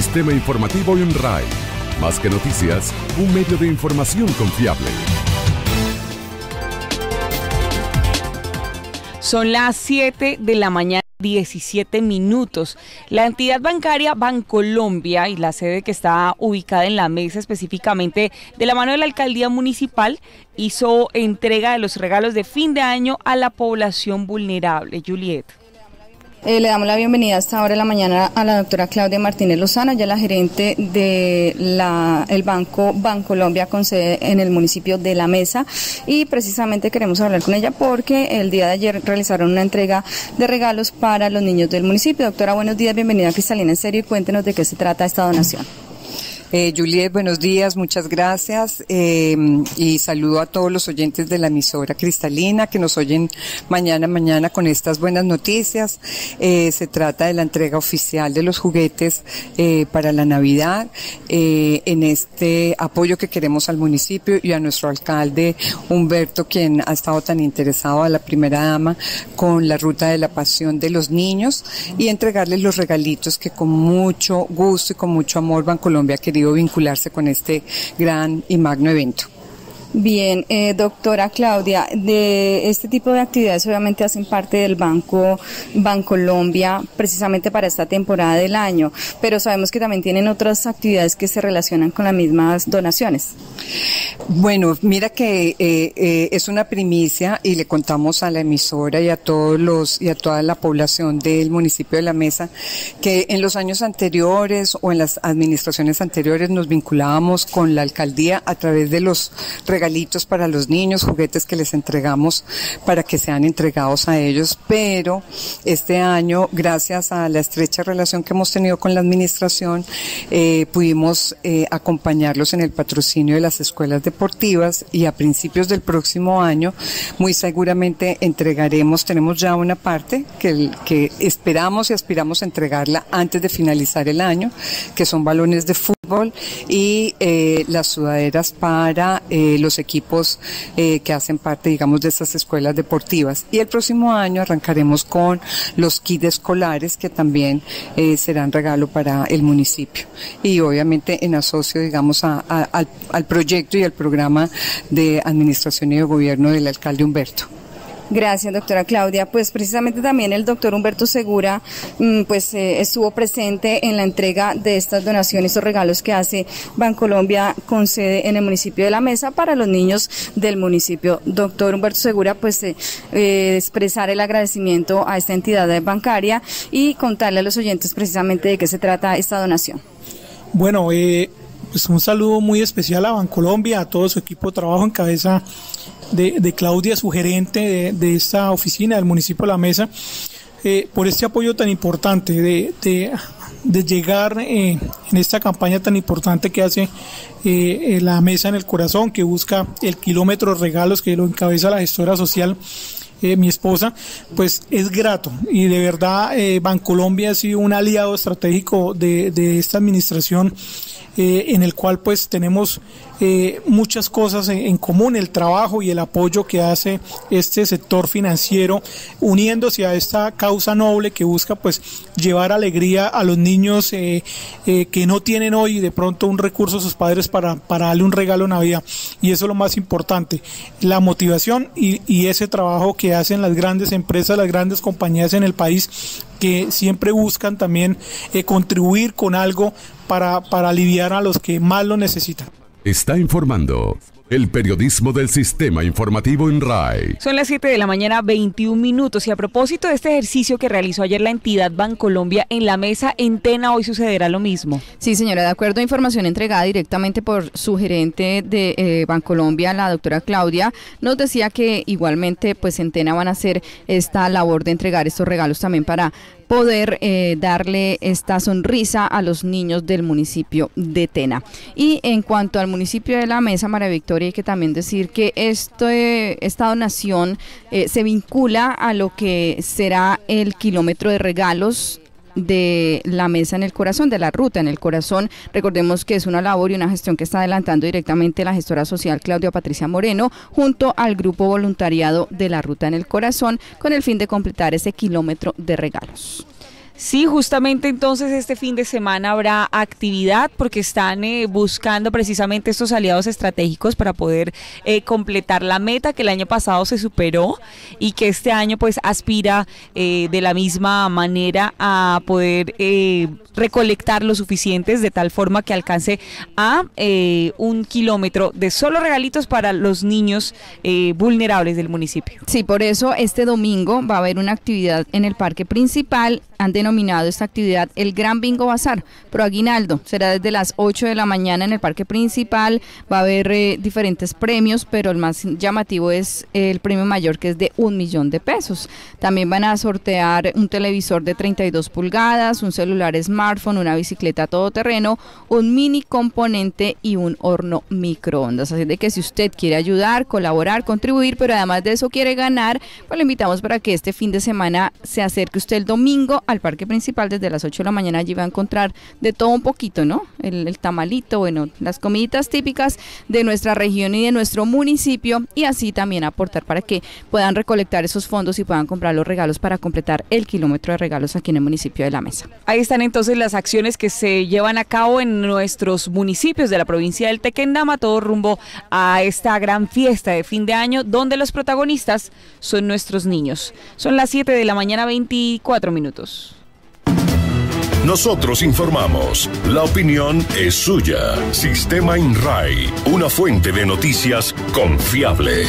Sistema Informativo INRAI. Más que noticias, un medio de información confiable. Son las 7 de la mañana. 17 minutos. La entidad bancaria Bancolombia y la sede que está ubicada en la mesa específicamente de la mano de la alcaldía municipal hizo entrega de los regalos de fin de año a la población vulnerable. Juliet. Eh, le damos la bienvenida hasta ahora de la mañana a la doctora Claudia Martínez Lozano, ya la gerente del el Banco Bancolombia con sede en el municipio de La Mesa y precisamente queremos hablar con ella porque el día de ayer realizaron una entrega de regalos para los niños del municipio. Doctora, buenos días, bienvenida a Cristalina en serio y cuéntenos de qué se trata esta donación. Eh, Juliet, buenos días, muchas gracias eh, y saludo a todos los oyentes de la emisora Cristalina que nos oyen mañana, mañana con estas buenas noticias. Eh, se trata de la entrega oficial de los juguetes eh, para la Navidad en este apoyo que queremos al municipio y a nuestro alcalde Humberto, quien ha estado tan interesado a la primera dama con la ruta de la pasión de los niños y entregarles los regalitos que con mucho gusto y con mucho amor Bancolombia ha vincularse con este gran y magno evento. Bien, eh, doctora Claudia, de este tipo de actividades obviamente hacen parte del Banco Bancolombia precisamente para esta temporada del año, pero sabemos que también tienen otras actividades que se relacionan con las mismas donaciones. Bueno, mira que eh, eh, es una primicia y le contamos a la emisora y a todos los y a toda la población del municipio de La Mesa que en los años anteriores o en las administraciones anteriores nos vinculábamos con la alcaldía a través de los regalitos para los niños, juguetes que les entregamos para que sean entregados a ellos, pero este año, gracias a la estrecha relación que hemos tenido con la administración, eh, pudimos eh, acompañarlos en el patrocinio de las escuelas deportivas y a principios del próximo año, muy seguramente entregaremos, tenemos ya una parte que, esperamos y aspiramos entregarla antes de finalizar el año, que son balones de fútbol y eh, las sudaderas para eh, los equipos eh, que hacen parte, digamos, de estas escuelas deportivas. Y el próximo año arrancaremos con los kits escolares que también serán regalo para el municipio. Y obviamente en asocio, digamos, a- al, al proyecto y al programa de administración y de gobierno del alcalde Humberto. Gracias, doctora Claudia. Pues precisamente también el doctor Humberto Segura mm, pues eh, estuvo presente en la entrega de estas donaciones o regalos que hace Bancolombia con sede en el municipio de La Mesa para los niños del municipio. Doctor Humberto Segura, pues eh, eh, expresar el agradecimiento a esta entidad bancaria y contarle a los oyentes precisamente de qué se trata esta donación. Bueno, eh, pues un saludo muy especial a Bancolombia, a todo su equipo de trabajo en cabeza de, de Claudia, su gerente de, de esta oficina del municipio de La Mesa, eh, por este apoyo tan importante de, de, llegar eh, en esta campaña tan importante que hace eh, La Mesa en el Corazón, que busca el kilómetro regalos que lo encabeza la gestora social eh, mi esposa, pues es grato. Y de verdad eh, Bancolombia ha sido un aliado estratégico de, de esta administración eh, en el cual pues tenemos eh, muchas cosas en, común, el trabajo y el apoyo que hace este sector financiero uniéndose a esta causa noble que busca pues llevar alegría a los niños que no tienen hoy de pronto un recurso a sus padres para, para darle un regalo en Navidad. Y eso es lo más importante, la motivación y, y ese trabajo que hacen las grandes empresas, las grandes compañías en el país que siempre buscan también eh, contribuir con algo para, para aliviar a los que más lo necesitan. Está informando el periodismo del sistema informativo en RAI. Son las 7 de la mañana, 21 minutos. Y a propósito de este ejercicio que realizó ayer la entidad Bancolombia en la mesa en Tena, hoy sucederá lo mismo. Sí, señora, de acuerdo a información entregada directamente por su gerente de eh, Bancolombia, la doctora Claudia, nos decía que igualmente pues en Tena van a hacer esta labor de entregar estos regalos también para poder eh, darle esta sonrisa a los niños del municipio de Tena. Y en cuanto al municipio de La Mesa, María Victoria, hay que también decir que este, esta donación eh, se vincula a lo que será el kilómetro de regalos de la mesa en el corazón, de la ruta en el corazón. Recordemos que es una labor y una gestión que está adelantando directamente la gestora social Claudia Patricia Moreno junto al grupo voluntariado de la ruta en el corazón con el fin de completar ese kilómetro de regalos. Sí, justamente entonces este fin de semana habrá actividad porque están eh, buscando precisamente estos aliados estratégicos para poder eh, completar la meta que el año pasado se superó y que este año pues aspira eh, de la misma manera a poder recolectar lo suficientes de tal forma que alcance a un kilómetro de solo regalitos para los niños vulnerables del municipio. Sí, por eso este domingo va a haber una actividad en el parque principal han denominado esta actividad el Gran Bingo Bazar Pro Aguinaldo. Será desde las 8 de la mañana en el parque principal. Va a haber eh, diferentes premios, pero el más llamativo es el premio mayor que es de un millón de pesos. También van a sortear un televisor de 32 pulgadas, un celular smartphone, una bicicleta todoterreno, un mini componente y un horno microondas. Así de que si usted quiere ayudar, colaborar, contribuir, pero además de eso quiere ganar, pues le invitamos para que este fin de semana se acerque usted el domingo al parque principal desde las 8 de la mañana. Allí va a encontrar de todo un poquito, ¿no? El, tamalito, bueno, las comiditas típicas de nuestra región y de nuestro municipio y así también aportar para que puedan recolectar esos fondos y puedan comprar los regalos para completar el kilómetro de regalos aquí en el municipio de La Mesa. Ahí están entonces las acciones que se llevan a cabo en nuestros municipios de la provincia del Tequendama, todo rumbo a esta gran fiesta de fin de año donde los protagonistas son nuestros niños. Son las 7 de la mañana 24 minutos. Nosotros informamos. La opinión es suya. Sistema INRAI, una fuente de noticias confiable.